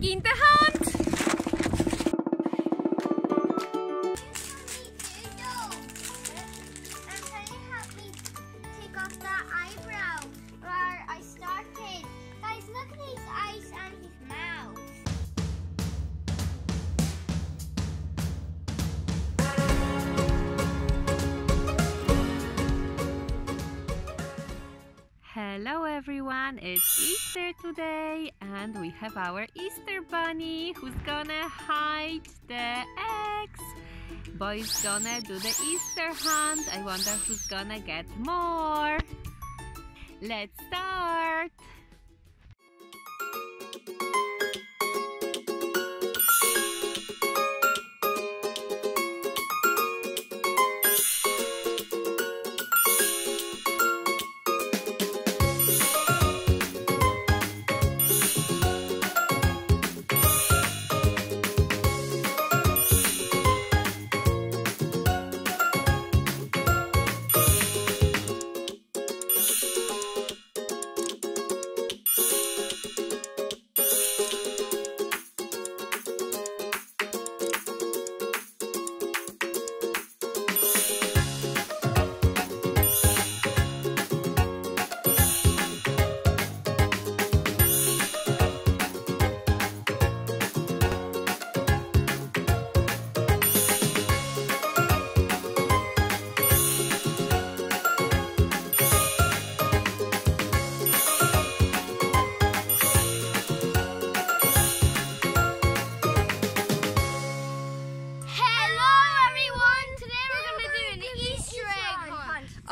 begin the bunny who's gonna hide the eggs. Boy's gonna do the Easter hunt. I wonder who's gonna get more. Let's start.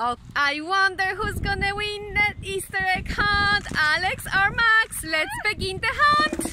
Oh, I wonder who's gonna win that Easter egg hunt, Alex or Max. Let's begin the hunt.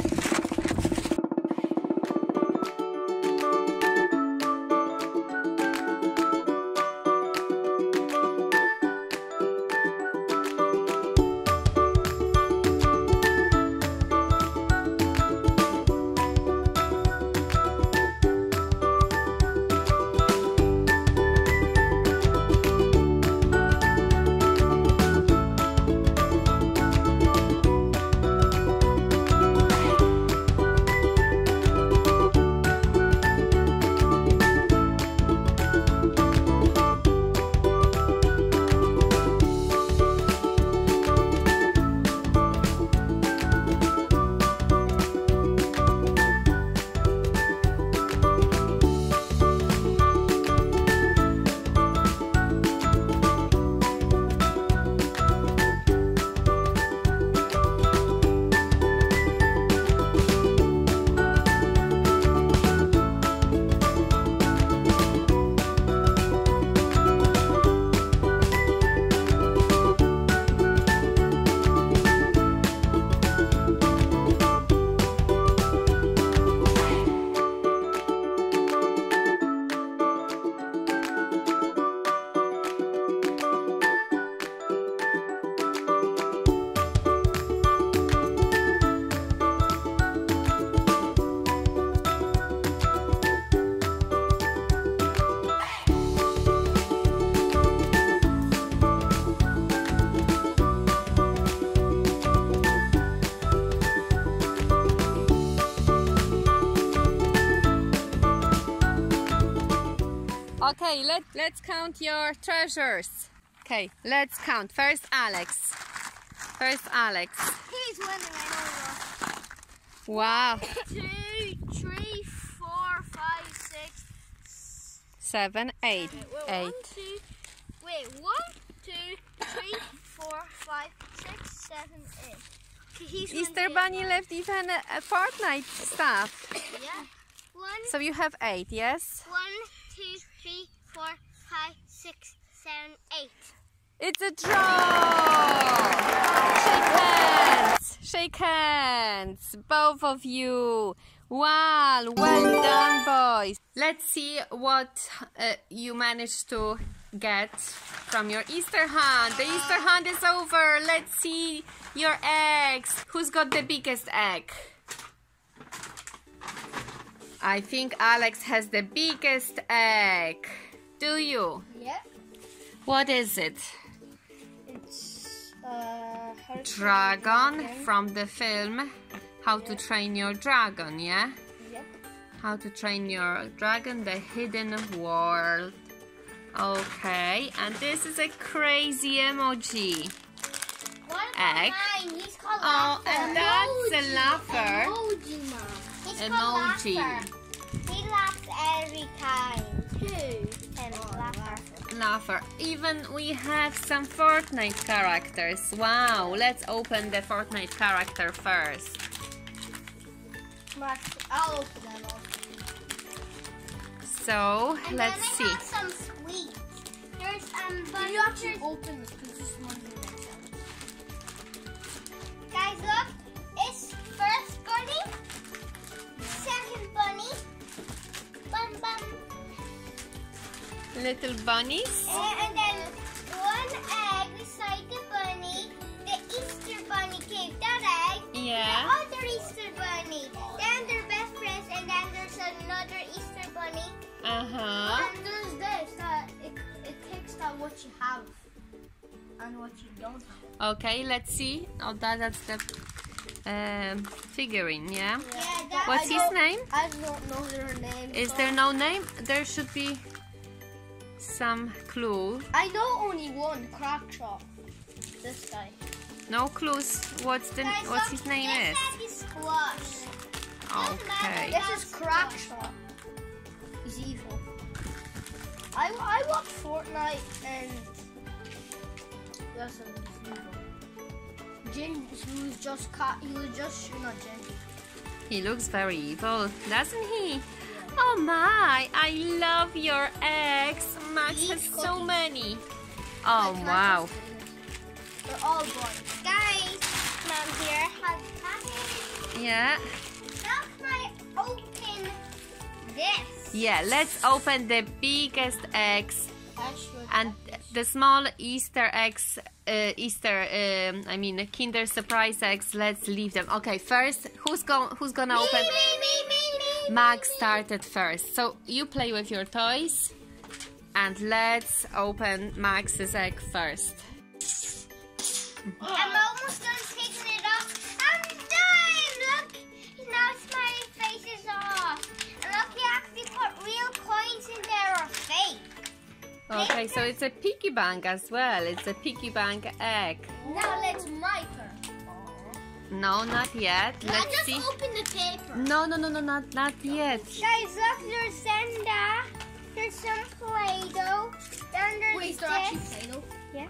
Okay, let, let's count your treasures. Okay, let's count. First, Alex. First, Alex. He's winning, I Wow. Two, three, four, five, six, Seven, eight. seven. Wait, Eight. One, two, wait, one, two, three, four, five, six, seven, eight. He's Easter. Bunny left even a, a Fortnite stuff. Yeah. One, So you have eight, yes? one, two, three, four, five, six, seven, eight. It's a draw! Shake hands! Shake hands! Both of you! Wow! Well done, boys! Let's see what uh, you managed to get from your Easter hunt. The Easter hunt is over. Let's see your eggs. Who's got the biggest egg? I think Alex has the biggest egg. Do you? Yeah. What is it? Dragon from the film how to train your dragon, yeah? How to train your dragon, the hidden world. Okay, and this is a crazy emoji. What Egg. mine? He's called Oh, and that's a laugher. Emoji. He laughs every time. Who? And Laugher. Laugher. Even we have some Fortnite characters. Wow, let's open the Fortnite character first. Mark, I'll open them all. So, And let's then I see. have some sweets. There's um. Can you actually open this? Because this one's Little bunnies. and, and then one egg beside the bunny. The Easter bunny gave that egg. Yeah. The other Easter bunny. Then they're best friends, and then there's another Easter bunny. Uh huh. And there's this that it, it takes that what you have and what you don't have. Okay, let's see. Oh, that, that's the um, figurine, yeah? Yeah, What's I his name? I don't know their names. Is so- there no name? There should be some clue. I know only one, Crackshot. This guy. No clues. What's the Guys, what's his name this is? is squash. Okay. This is Crackshot. He's evil. I, I watch Fortnite and he's evil. He was just cat. He was just shooting at Jin. He looks very evil, doesn't he? Oh my! I love your eggs. Max Eat has so many. Oh Like, wow! They're all boys. Guys, mom here has package. Yeah. How can I open this? Yeah. Let's open the biggest eggs and the small Easter eggs, uh, Easter, um, I mean Kinder Surprise eggs. Let's leave them. Okay, first, who's going? Who's gonna open? Me, me, me, me. Max started first, so you play with your toys, and let's open Max's egg first. I'm almost done taking it off. I'm done. Look, now smiley face is off. And look, you actually put real coins in there or fake. Okay, so it's a piggy bank as well. It's a piggy bank egg. Now let's my turn. No, not yet. Now Let's just see. open the paper. No, no, no, no, not not yet. Guys, look, there's Zenda. There's some Play-Doh. Then there's Wait, this. they're actually Play-Doh. Yeah.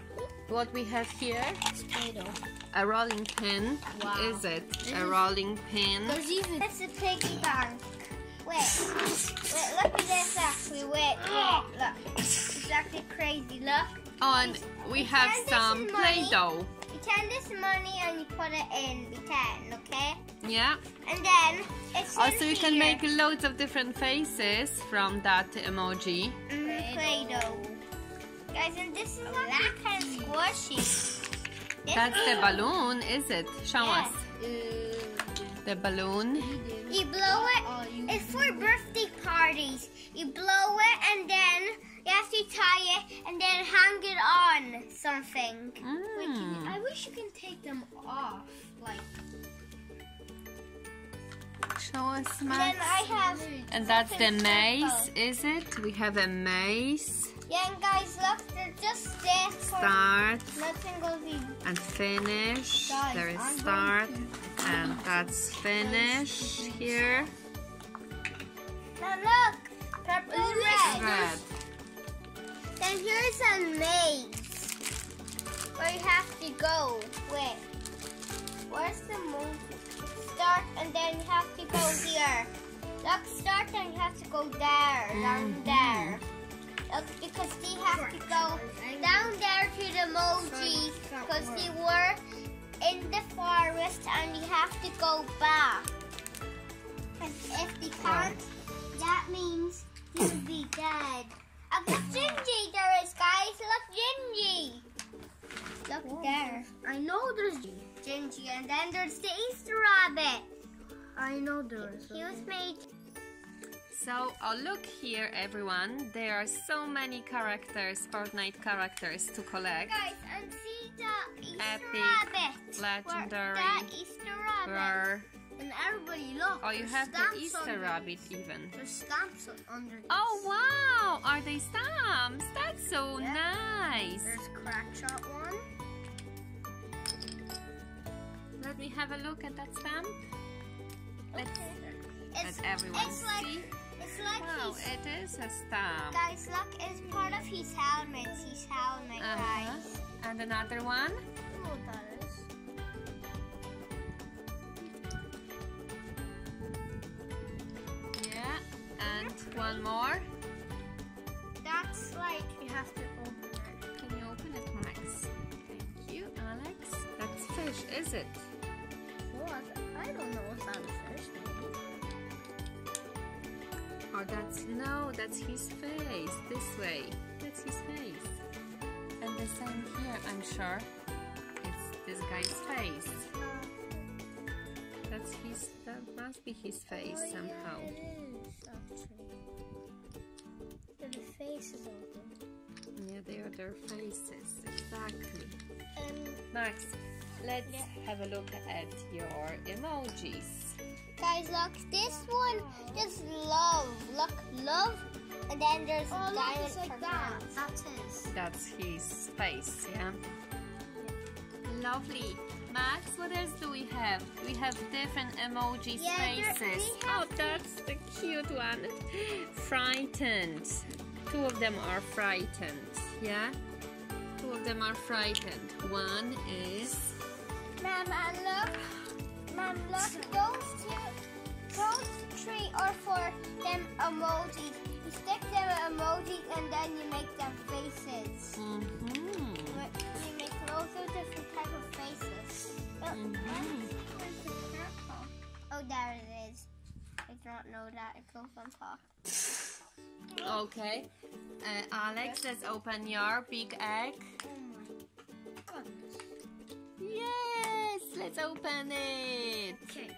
What we have here? It's Play-Doh. A rolling pin. Wow. Is it a rolling pin? There's even. It's a piggy bank. Wait. Wait, look at this actually. Wait, wait, look. It's actually crazy. Look. Oh, and we have some. Play-Doh. Pretend this money and you put it in. Pretend, okay? Yeah. And then it's Also, in you can make loads of different faces from that emoji. Mhm, Play-Doh. Guys, and this is actually kind of squishy. That's the balloon, is it? Show Yes. us the balloon. You blow it. Oh. It's for birthday parties. You blow it and then you have to tie it and then hang it on something. Wait, can you, Mm. I wish you can take them off. Like. Show us, Then Max. I have. And that's the maze, is it? We have a maze. Yeah, and guys, look, they're just there for Start nothing goes in. and finish. Guys, there is I'm start and that's finish here. Now look, purple and red. Red. Then here's a maze where you have to go. Wait, where's the moon? Start and then you have to go here. Look, start and you have to go there, down Mhm. there. Look, because they have to go down there to the emojis because they were in the forest and you have to go back. And if they can't, that means you'll be dead. Oh, look, Gingy there is, guys. Look, Gingy. Look there. I know there's. Gingy. And then there's the Easter rabbit. I know there's. He was made. So, oh look here everyone, there are so many characters, Fortnite characters to collect. Guys, and see the Easter Epic, rabbit. legendary, Where- The Easter rabbit. Rare, And everybody look. Oh, you have the Easter rabbit these. even. There's stamps on- under. Oh wow! Are they stamps? That's so Yeah. nice. There's crack shot one. Let me have a look at that stamp. Let's It's, let everyone it's like see. it's like Wow, he's it is a stamp. guys look it's part of his helmet. His helmet, Uh-huh. guys. And another one. I And one more. That's like You have to open it. Can you open it, Max? Thank you, Alex. That's fish, is it? What? I don't know what that is. Maybe. Or that's no, that's his face. This way. That's his face. And the same here, I'm sure. It's this guy's face. Uh-huh. That's his. That must be his face Oh, somehow. The face is open. Yeah, they are their faces exactly. Um, Max, let's have a look at your emojis. guys look this one is love. Look love and then there's oh, look, diamond it's like that. friends. That's his. That's his face, yeah. Lovely. Max, what else do we have? We have different emoji Yeah, faces. we oh, that's the cute one. Frightened. Two of them are frightened, yeah? Two of them are frightened. One is. Mom, look. Mom, look. Those two, those three are for them emojis. You stick them emojis and then you make them faces. Mm-hmm. You make loads of different type of faces. Oh, the purple? Oh, there it is. I did not know that. It goes on top. Okay. Uh, Alex, let's open your big egg. Oh my goodness. Yes, let's open it. Okay.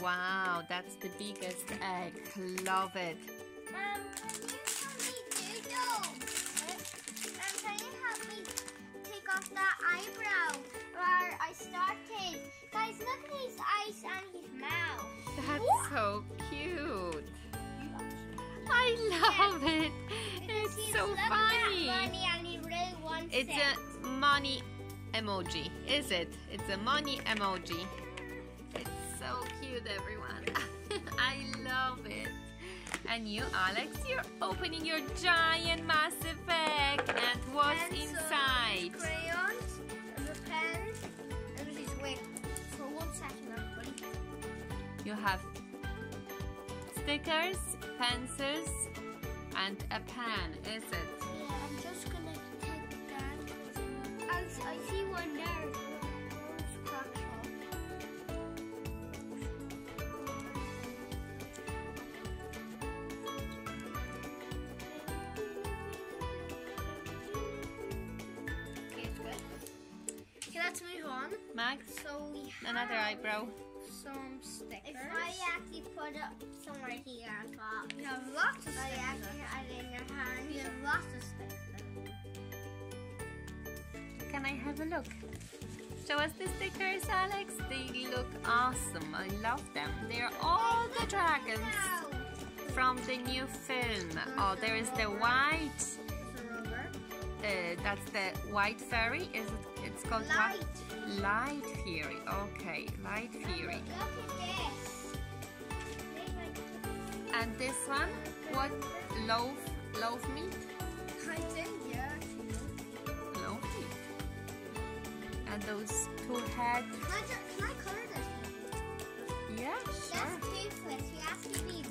Wow, that's the biggest egg. Love it. Mom, can you help me do those? Mom, can you help me take off that eyebrow where I started? Guys, look at his eyes and his mouth. That's so cute. I love it. It's so funny. Money and he really wants It's it. a money emoji, is it? It's a money emoji. It's so cute, everyone. I love it. And you, Alex, you're opening your giant, massive egg. And what's inside? Crayons, there's a pen, and these wait for one second, everybody. You have stickers, pencils, and a pen, is it? Yeah, I'm just gonna take that. I, I see one there. It's cracked off. Okay, it's good. Okay, let's move on. Max, So we have another eyebrow. Some stickers. If I actually put it somewhere here on top. we have lots of I stickers. actually had it in your hand. We have lots of stickers. Can I have a look? Show us the stickers, Alex. They look awesome. I love them. They're all the dragons from the new film. Oh, there is the white. It's a rubber. Uh, that's the white fairy. Is it? It's called Light. what? Light Fury. Okay, Light Fury. Look at this. And this one, what? Loaf, loaf meat. Loaf meat. And those two heads. Can I, can I color this? Yeah, That's sure. toothless. You have to be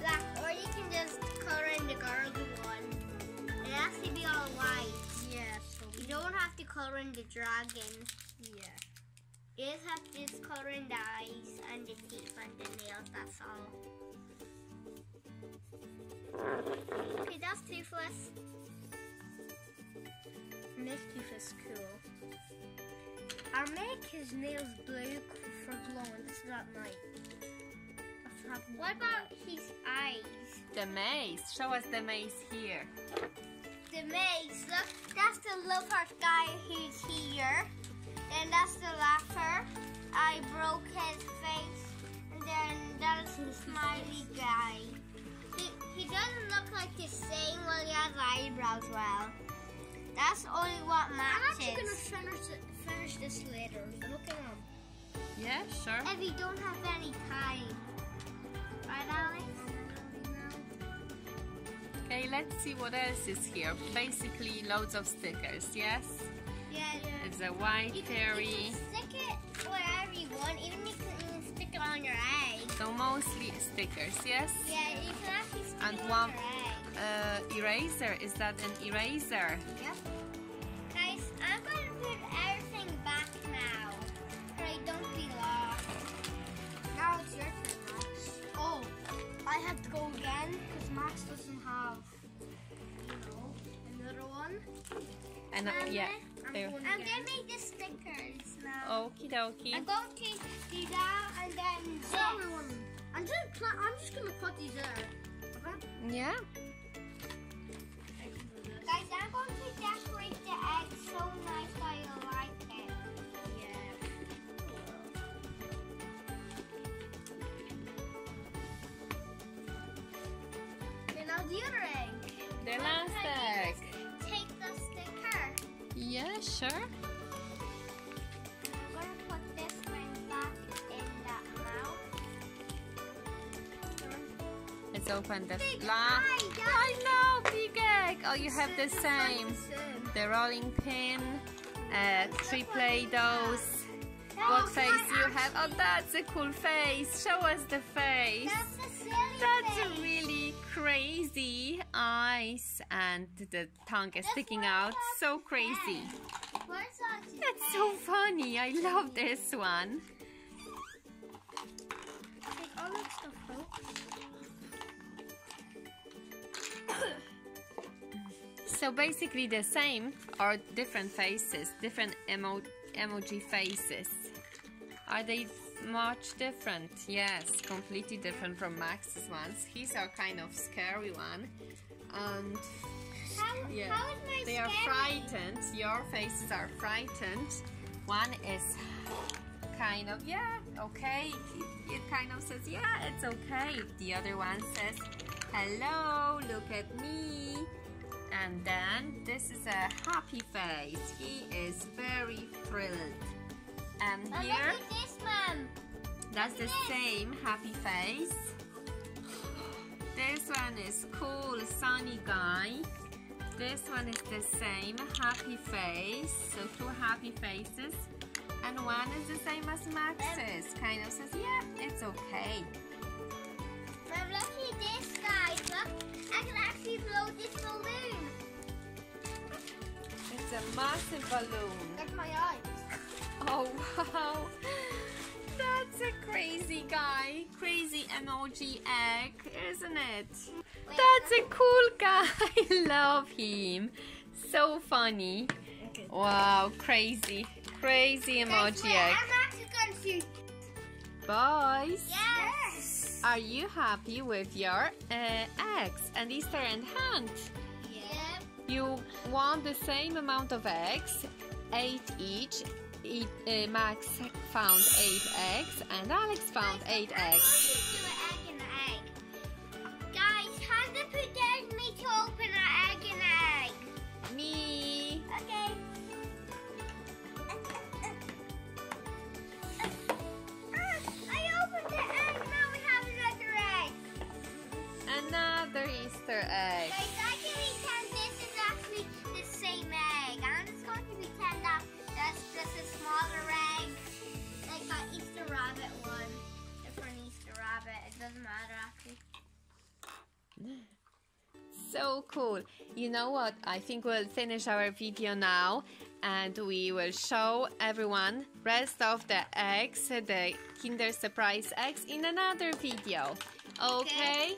black, or you can just color in the one. It has to be all white. Yeah, so You don't have to color in the dragon. yeah. You just have to just color in the eyes and the teeth and the nails. That's all. Okay, that's toothless. Mischief is cool. I'll make his nails blue for glowing. This is at night. That's what happened What about his eyes? The maze. Show us the maze here. The maze. Look, that's the leopard guy who's here. Then that's the laugher. I broke his face. And then that's the smiley guy. He, he doesn't look like the same when he has eyebrows well. That's only what matches. I'm Max actually gonna finish finish this later. Look at him. Yeah, sure. If you don't have any time. Right, Alex? Okay, let's see what else is here. Basically, loads of stickers, yes? Yeah, yeah. It's a white You can, fairy. you can stick it wherever you want. Even you can stick it on your egg. So mostly stickers, yes? Yeah, you can actually stick And it one- on your egg. Uh, eraser. Is that an eraser? Yep. Guys, I'm going to put everything back now. I don't be I have to go again because Max doesn't have, you know, another one. And uh, yeah, I'm there. going I'm again. going to make the stickers now. Okie dokie. I'm going to do that and then So this. everyone, I'm just I'm just gonna put these there. Okay. Yeah. I can do this. Guys, I'm going Okay, the other egg. Last egg. Take the sticker. Yeah, sure. I'm going to put this one back in that mouth. Let's open the Big la. I know, big egg. Oh, you have the same. The rolling pin, uh, three Play-Dohs. What face do you have? Oh, that's a cool face. Show us the face. That's a silly That's a really crazy eyes and the tongue is sticking out. So crazy. face. Where's Archie's That's so funny. I love this one. Take all that stuff out. So basically the same or different faces, different emo emoji faces. Are they much different? Yes, completely different from Max's ones. He's a kind of scary one. And How, Yeah. how is my they are frightened. Your faces are frightened. One is kind of, yeah, okay. It kind of says, yeah, it's okay. The other one says, hello, look at me. And then this is a happy face. He is very thrilled. And Oh, here, look this one. that's the same happy face. This one is cool, sunny guy. This one is the same happy face. So two happy faces. And one is the same as Max's. Kind of says, yeah, it's okay. But look at this, guys. Look, I can actually blow this balloon. It's a massive balloon. Like my eyes. Oh wow. That's a crazy guy. Crazy emoji egg, isn't it? That's a cool guy. I love him. So funny. Wow, crazy. Crazy emoji egg. I'm actually going to. Boys, Yes. are you happy with your uh, eggs and Easter and hunt? Yep. You want the same amount of eggs, eight each. Eat, uh, Max found eight eggs and Alex found eight I'm eggs. going do an egg and an egg. Guys, how to put dares me to open an egg and an egg? Me. Cool. You know what? I think we'll finish our video now and we will show everyone rest of the eggs, the Kinder Surprise eggs in another video. Okay?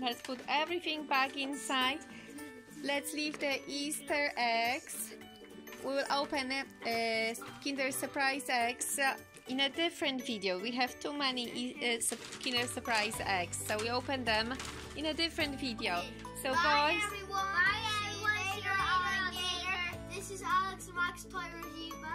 Let's put everything back inside. Let's leave the Easter eggs. We will open uh, Kinder Surprise eggs uh, in a different video. We have too many uh, Kinder Surprise eggs, so we open them in a different video. So, Bye boys, everyone. Bye everyone. See you later. This is Alex Max Toy Review.